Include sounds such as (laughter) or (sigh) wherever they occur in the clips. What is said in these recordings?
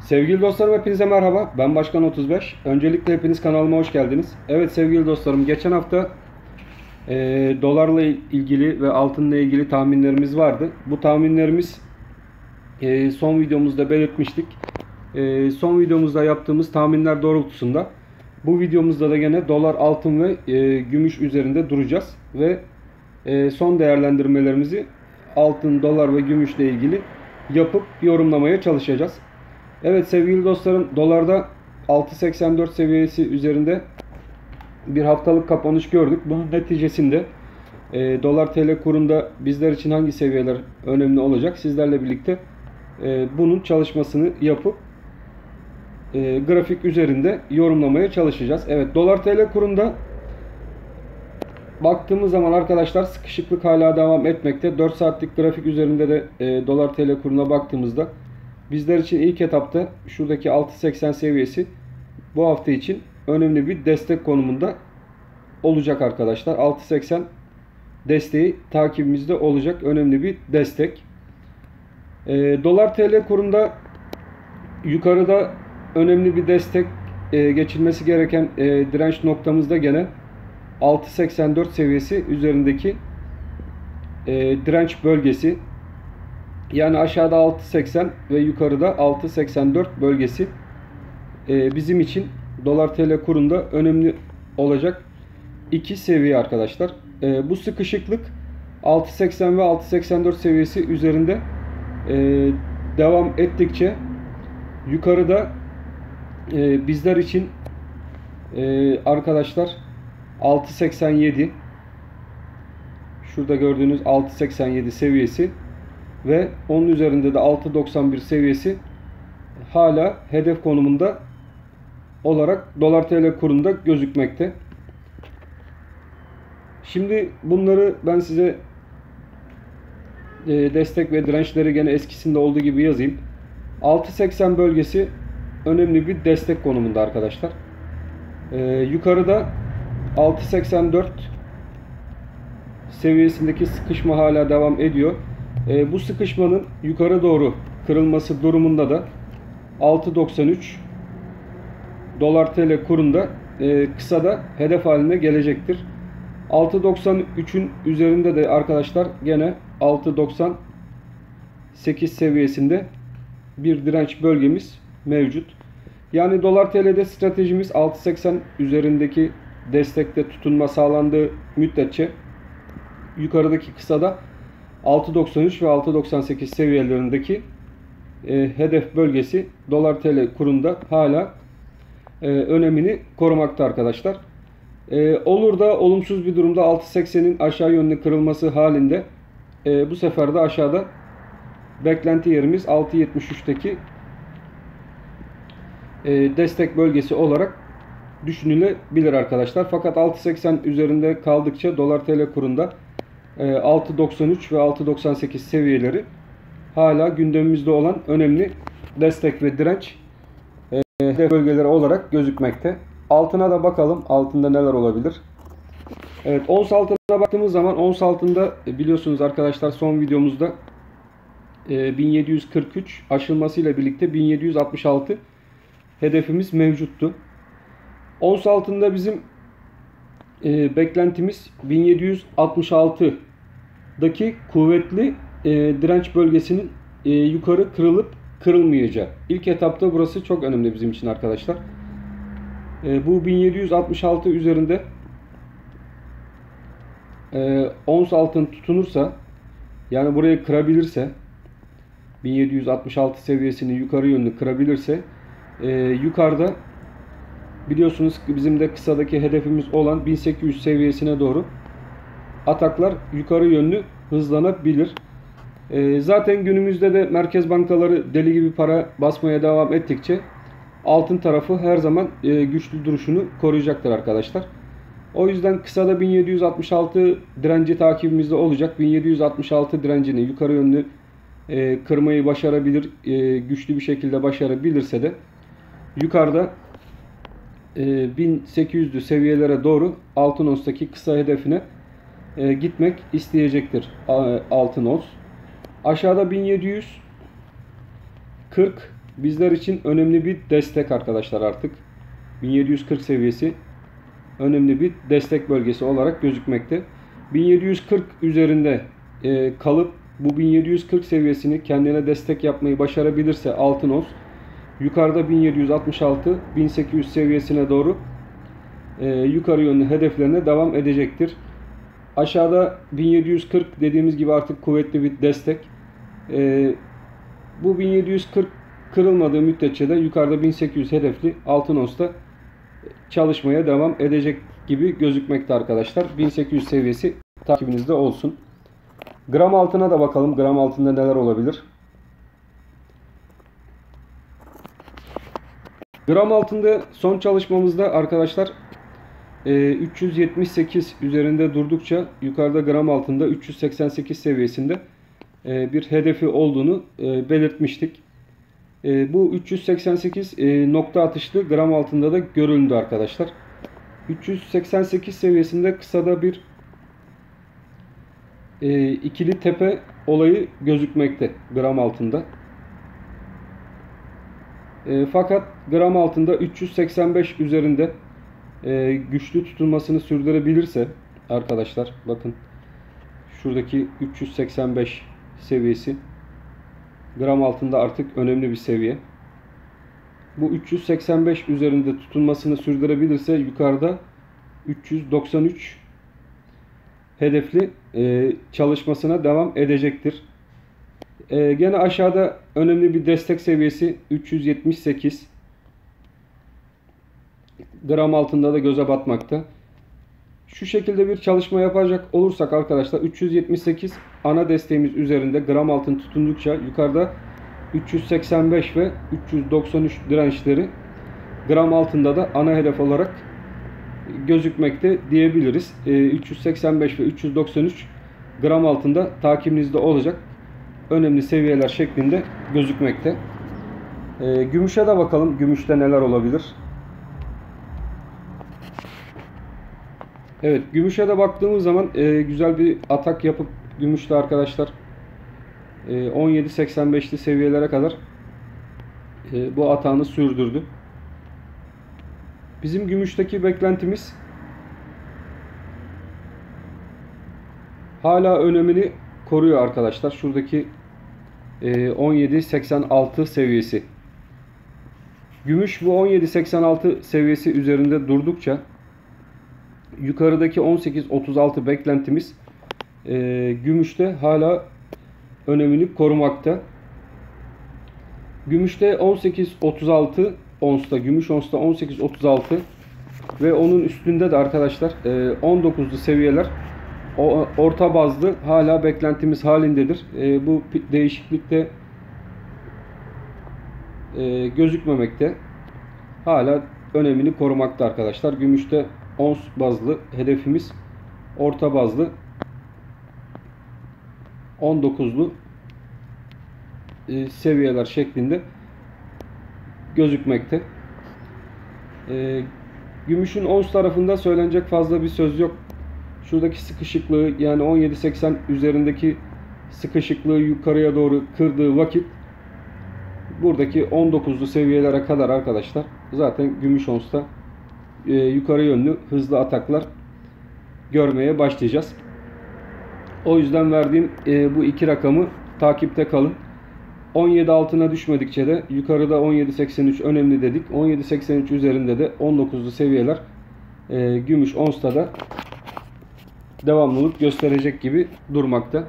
Sevgili dostlarım hepinize merhaba. Ben Başkan 35. Öncelikle hepiniz kanalıma hoş geldiniz. Evet sevgili dostlarım geçen hafta e, dolarla ilgili ve altınla ilgili tahminlerimiz vardı. Bu tahminlerimiz e, son videomuzda belirtmiştik. E, son videomuzda yaptığımız tahminler doğrultusunda bu videomuzda da gene dolar, altın ve e, gümüş üzerinde duracağız. Ve e, son değerlendirmelerimizi altın, dolar ve gümüşle ilgili yapıp yorumlamaya çalışacağız. Evet sevgili dostlarım dolarda 6.84 seviyesi üzerinde bir haftalık kapanış gördük. Bunun neticesinde e, dolar TL kurunda bizler için hangi seviyeler önemli olacak sizlerle birlikte e, bunun çalışmasını yapıp e, grafik üzerinde yorumlamaya çalışacağız. Evet dolar TL kurunda baktığımız zaman arkadaşlar sıkışıklık hala devam etmekte. 4 saatlik grafik üzerinde de e, dolar TL kuruna baktığımızda bizler için ilk etapta şuradaki 6.80 seviyesi bu hafta için önemli bir destek konumunda olacak arkadaşlar. 6.80 desteği takibimizde olacak önemli bir destek. E, dolar TL kurunda yukarıda önemli bir destek e, geçilmesi gereken e, direnç noktamızda gene 6.84 seviyesi üzerindeki e, direnç bölgesi. Yani aşağıda 6.80 ve yukarıda 6.84 bölgesi e, bizim için dolar TL kurunda önemli olacak iki seviye arkadaşlar. E, bu sıkışıklık 6.80 ve 6.84 seviyesi üzerinde e, devam ettikçe yukarıda bizler için arkadaşlar 6.87 şurada gördüğünüz 6.87 seviyesi ve onun üzerinde de 6.91 seviyesi hala hedef konumunda olarak dolar TL kurunda gözükmekte. Şimdi bunları ben size e, destek ve dirençleri gene eskisinde olduğu gibi yazayım. 6.80 bölgesi önemli bir destek konumunda arkadaşlar. Ee, yukarıda 6.84 seviyesindeki sıkışma hala devam ediyor. Ee, bu sıkışmanın yukarı doğru kırılması durumunda da 6.93 dolar TL kurunda e, kısa da hedef haline gelecektir. 6.93'ün üzerinde de arkadaşlar gene 6.98 seviyesinde bir direnç bölgemiz mevcut. Yani dolar TL'de stratejimiz 6.80 üzerindeki destekte tutunma sağlandığı müddetçe yukarıdaki kısada 6.93 ve 6.98 seviyelerindeki e, hedef bölgesi dolar TL kurunda hala e, önemini korumakta arkadaşlar. E, olur da olumsuz bir durumda 6.80'in aşağı yönlü kırılması halinde e, bu sefer de aşağıda beklenti yerimiz 6.73'teki e, destek bölgesi olarak düşünülebilir arkadaşlar. Fakat 6.80 üzerinde kaldıkça dolar TL kurunda 6.93 ve 6.98 seviyeleri hala gündemimizde olan önemli destek ve direnç hedef bölgeleri olarak gözükmekte. Altına da bakalım. Altında neler olabilir? Evet, ons altına baktığımız zaman ons altında biliyorsunuz arkadaşlar son videomuzda 1743 aşılmasıyla birlikte 1766 hedefimiz mevcuttu. Ons altında bizim e, beklentimiz 1766'daki kuvvetli e, direnç bölgesinin e, yukarı kırılıp kırılmayacağı. İlk etapta burası çok önemli bizim için arkadaşlar. E, bu 1766 üzerinde e, ons altın tutunursa yani burayı kırabilirse 1766 seviyesini yukarı yönlü kırabilirse e, yukarıda biliyorsunuz ki bizim de kısadaki hedefimiz olan 1800 seviyesine doğru ataklar yukarı yönlü hızlanabilir. E, zaten günümüzde de merkez bankaları deli gibi para basmaya devam ettikçe altın tarafı her zaman e, güçlü duruşunu koruyacaktır arkadaşlar. O yüzden kısada 1766 direnci takibimizde olacak. 1766 direncini yukarı yönlü e, kırmayı başarabilir, e, güçlü bir şekilde başarabilirse de yukarıda 1800'lü seviyelere doğru altın ons'taki kısa hedefine e, gitmek isteyecektir altın ons. Aşağıda 1740 bizler için önemli bir destek arkadaşlar artık. 1740 seviyesi önemli bir destek bölgesi olarak gözükmekte. 1740 üzerinde e, kalıp bu 1740 seviyesini kendine destek yapmayı başarabilirse altın os yukarıda 1766 1800 seviyesine doğru e, yukarı yönlü hedeflerine devam edecektir. Aşağıda 1740 dediğimiz gibi artık kuvvetli bir destek. E, bu 1740 kırılmadığı müddetçe de yukarıda 1800 hedefli altın osta çalışmaya devam edecek gibi gözükmekte arkadaşlar. 1800 seviyesi takibinizde olsun. Gram altına da bakalım. Gram altında neler olabilir? Gram altında son çalışmamızda arkadaşlar 378 e, üzerinde durdukça yukarıda gram altında 388 seviyesinde e, bir hedefi olduğunu e, belirtmiştik. Bu 388 nokta atışlı gram altında da görüldü arkadaşlar. 388 seviyesinde kısada bir ikili tepe olayı gözükmekte gram altında. Fakat gram altında 385 üzerinde e, güçlü tutulmasını sürdürebilirse arkadaşlar bakın şuradaki 385 seviyesi gram altında artık önemli bir seviye. Bu 385 üzerinde tutulmasını sürdürebilirse yukarıda 393 hedefli e, çalışmasına devam edecektir. E, gene aşağıda önemli bir destek seviyesi 378 gram altında da göze batmakta. Şu şekilde bir çalışma yapacak olursak arkadaşlar 378 ana desteğimiz üzerinde gram altın tutundukça yukarıda 385 ve 393 dirençleri gram altında da ana hedef olarak gözükmekte diyebiliriz. 385 ve 393 gram altında takibinizde olacak önemli seviyeler şeklinde gözükmekte. Gümüşe de bakalım. Gümüşte neler olabilir? Evet gümüşe de baktığımız zaman e, güzel bir atak yapıp gümüşte arkadaşlar e, 17.85'li seviyelere kadar e, bu atağını sürdürdü. Bizim gümüşteki beklentimiz hala önemini koruyor arkadaşlar. Şuradaki e, 17.86 seviyesi. Gümüş bu 17.86 seviyesi üzerinde durdukça yukarıdaki 18-36 beklentimiz e, gümüşte hala önemini korumakta. Gümüşte 18-36 onsta, gümüş onsta 18-36 ve onun üstünde de arkadaşlar e, 19'lu seviyeler orta bazlı hala beklentimiz halindedir. E, bu değişiklikte e, gözükmemekte. Hala önemini korumakta arkadaşlar. Gümüşte ons bazlı hedefimiz orta bazlı 19'lu e, seviyeler şeklinde gözükmekte. E, gümüşün ons tarafında söylenecek fazla bir söz yok. Şuradaki sıkışıklığı yani 17.80 üzerindeki sıkışıklığı yukarıya doğru kırdığı vakit buradaki 19'lu seviyelere kadar arkadaşlar zaten gümüş onsta e, yukarı yönlü hızlı ataklar görmeye başlayacağız. O yüzden verdiğim e, bu iki rakamı takipte kalın. 17 altına düşmedikçe de yukarıda 17.83 önemli dedik. 17.83 üzerinde de 19'lu seviyeler e, gümüş onsta da devamlılık gösterecek gibi durmakta.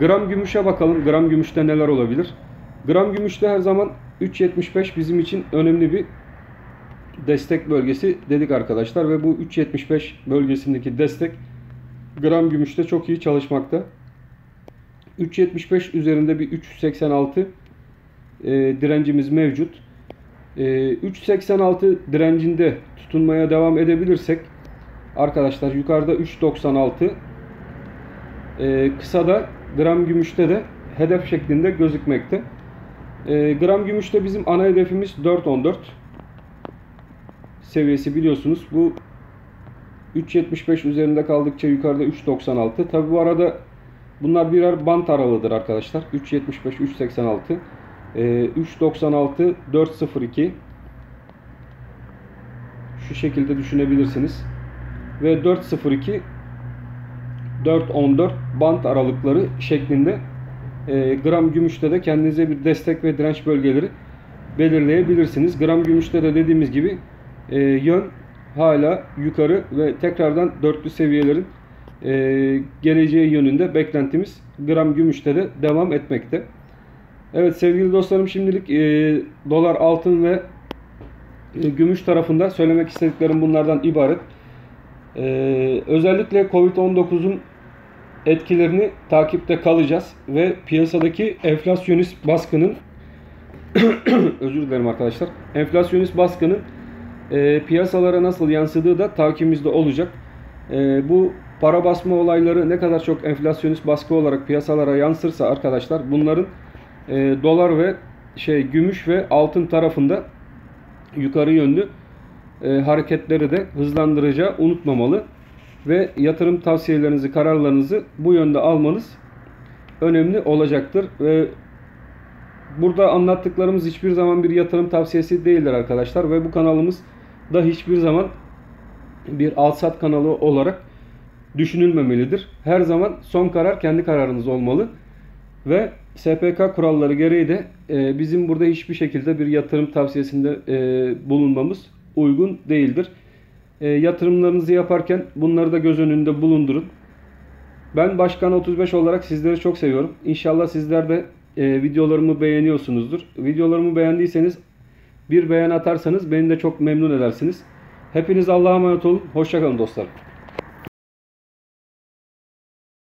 Gram gümüşe bakalım. Gram gümüşte neler olabilir? Gram gümüşte her zaman 3.75 bizim için önemli bir destek bölgesi dedik arkadaşlar ve bu 3.75 bölgesindeki destek gram gümüşte çok iyi çalışmakta. 3.75 üzerinde bir 386 e, direncimiz mevcut. E, 3.86 direncinde tutunmaya devam edebilirsek arkadaşlar yukarıda 3.96 e, kısada gram gümüşte de hedef şeklinde gözükmekte. E, gram gümüşte bizim ana hedefimiz 4.14 seviyesi biliyorsunuz. Bu 3.75 üzerinde kaldıkça yukarıda 3.96. Tabi bu arada bunlar birer bant aralığıdır arkadaşlar. 3.75, 3.86. e, 396 402 şu şekilde düşünebilirsiniz. Ve 402 414 bant aralıkları şeklinde e, gram gümüşte de kendinize bir destek ve direnç bölgeleri belirleyebilirsiniz. Gram gümüşte de dediğimiz gibi e, yön hala yukarı ve tekrardan dörtlü seviyelerin e, geleceği yönünde beklentimiz gram gümüşte de devam etmekte. Evet sevgili dostlarım şimdilik e, dolar altın ve e, gümüş tarafında söylemek istediklerim bunlardan ibaret. E, özellikle Covid-19'un etkilerini takipte kalacağız ve piyasadaki enflasyonist baskının (coughs) özür dilerim arkadaşlar. Enflasyonist baskının e, piyasalara nasıl yansıdığı da takibimizde olacak. E, bu para basma olayları ne kadar çok enflasyonist baskı olarak piyasalara yansırsa arkadaşlar bunların e, dolar ve şey gümüş ve altın tarafında yukarı yönlü e, hareketleri de hızlandıracağı unutmamalı. Ve yatırım tavsiyelerinizi, kararlarınızı bu yönde almanız önemli olacaktır. Ve burada anlattıklarımız hiçbir zaman bir yatırım tavsiyesi değildir arkadaşlar. Ve bu kanalımız da hiçbir zaman bir al-sat kanalı olarak düşünülmemelidir. Her zaman son karar kendi kararınız olmalı. Ve SPK kuralları gereği de e, bizim burada hiçbir şekilde bir yatırım tavsiyesinde e, bulunmamız uygun değildir. E, yatırımlarınızı yaparken bunları da göz önünde bulundurun. Ben Başkan 35 olarak sizleri çok seviyorum. İnşallah sizler de e, videolarımı beğeniyorsunuzdur. Videolarımı beğendiyseniz bir beğen atarsanız beni de çok memnun edersiniz. Hepiniz Allah'a emanet olun. Hoşçakalın dostlarım.